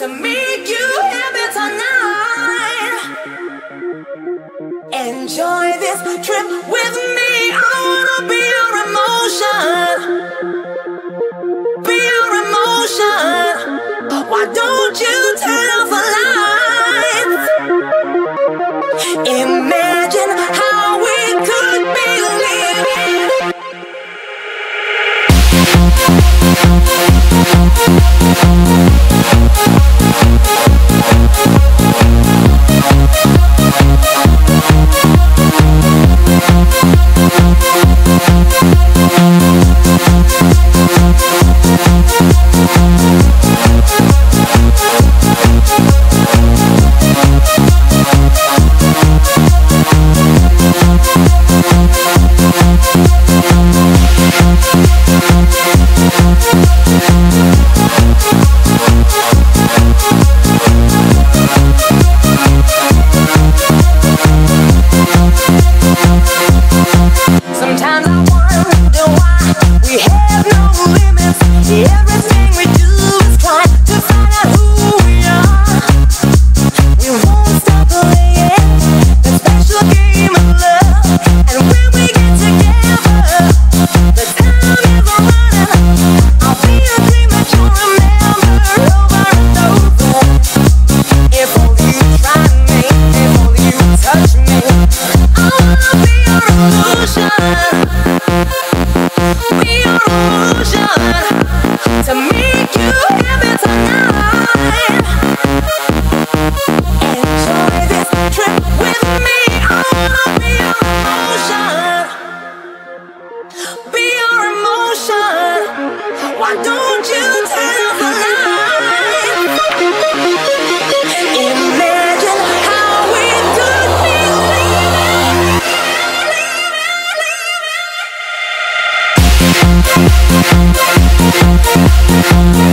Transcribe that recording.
to make you happy tonight. Enjoy this trip with me. I wanna be your emotion. Be your emotion. But Why don't you turn off the lights? Imagine how we could be living. Jump. Thank you.